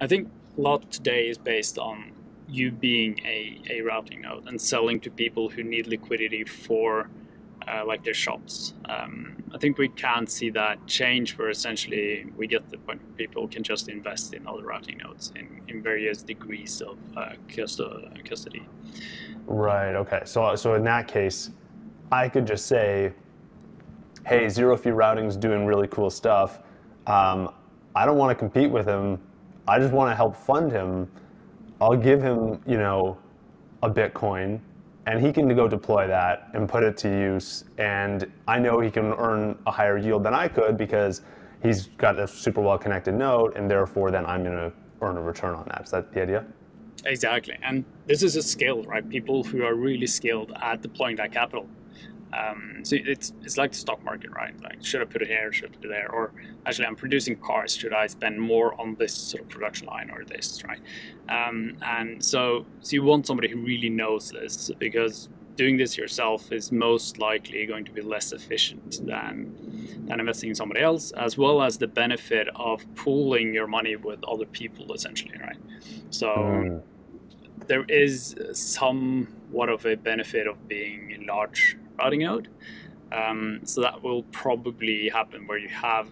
I think a lot today is based on you being a, a routing node and selling to people who need liquidity for uh, like their shops. Um, I think we can't see that change where essentially we get the point where people can just invest in other routing nodes in, in various degrees of uh, custody. Right. Okay. So so in that case, I could just say, "Hey, zero fee routing is doing really cool stuff. Um, I don't want to compete with him. I just want to help fund him. I'll give him, you know, a Bitcoin, and he can go deploy that and put it to use. And I know he can earn a higher yield than I could because he's got a super well connected node, and therefore then I'm going to earn a return on that. Is that the idea? Exactly. And this is a skill, right? People who are really skilled at deploying that capital. Um, so it's it's like the stock market, right? Like, should I put it here? Should I put it there? Or actually, I'm producing cars. Should I spend more on this sort of production line or this, right? Um, and so, so you want somebody who really knows this because doing this yourself is most likely going to be less efficient than than investing in somebody else, as well as the benefit of pooling your money with other people, essentially, right? So. Mm there is somewhat of a benefit of being large routing node. Um, so that will probably happen where you have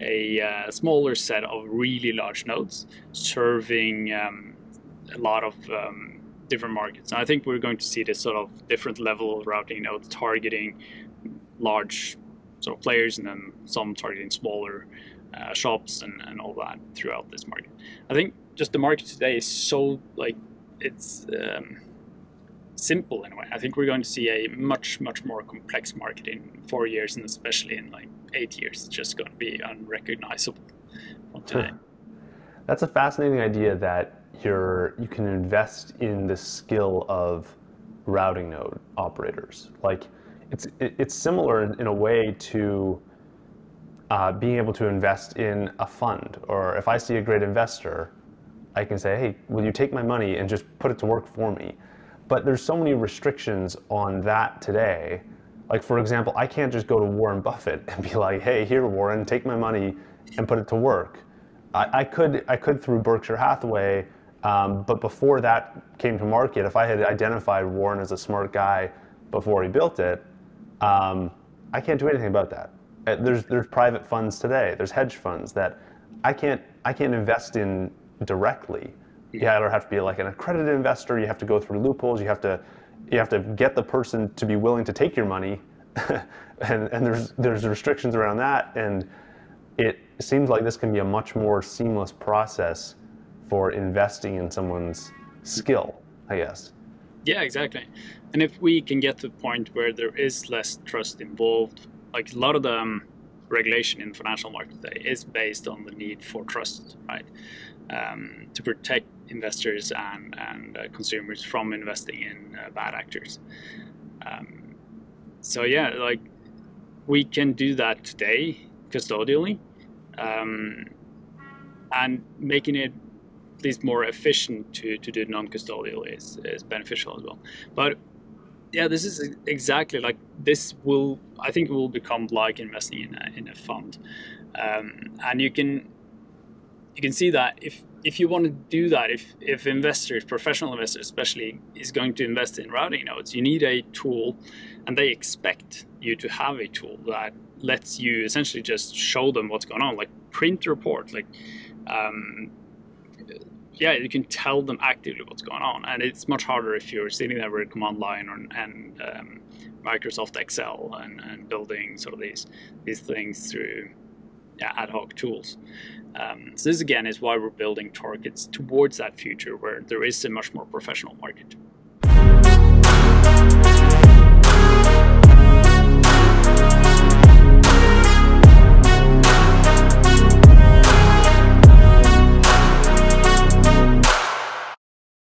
a uh, smaller set of really large nodes serving um, a lot of um, different markets. And I think we're going to see this sort of different level of routing nodes targeting large sort of players and then some targeting smaller uh, shops and, and all that throughout this market. I think just the market today is so like it's um, simple in a way. I think we're going to see a much much more complex market in four years, and especially in like eight years. It's just going to be unrecognizable from today. That's a fascinating idea that you're you can invest in the skill of routing node operators. Like it's it's similar in a way to uh, being able to invest in a fund, or if I see a great investor I can say, hey, will you take my money and just put it to work for me? But there's so many restrictions on that today. Like, for example, I can't just go to Warren Buffett and be like, hey, here, Warren, take my money and put it to work. I, I could, I could through Berkshire Hathaway, um, but before that came to market, if I had identified Warren as a smart guy before he built it, um, I can't do anything about that. Uh, there's, there's private funds today, there's hedge funds that I can't, I can't invest in directly. You either have to be like an accredited investor, you have to go through loopholes, you have to you have to get the person to be willing to take your money, and, and there's there's restrictions around that, and it seems like this can be a much more seamless process for investing in someone's skill, I guess. Yeah, exactly. And if we can get to the point where there is less trust involved, like a lot of the um, regulation in the financial market today is based on the need for trust, right? um, to protect investors and, and uh, consumers from investing in uh, bad actors. Um, so yeah, like we can do that today custodially, um, and making it at least more efficient to, to do non-custodial is, is beneficial as well. But yeah, this is exactly like this will I think it will become like investing in a in a fund, um, and you can you can see that if if you want to do that, if if investors, professional investors especially, is going to invest in routing nodes, you need a tool, and they expect you to have a tool that lets you essentially just show them what's going on, like print report, like. Um, yeah, you can tell them actively what's going on, and it's much harder if you're sitting there with a command line or, and um, Microsoft Excel and, and building sort of these these things through yeah, ad hoc tools. Um, so this again is why we're building targets towards that future where there is a much more professional market.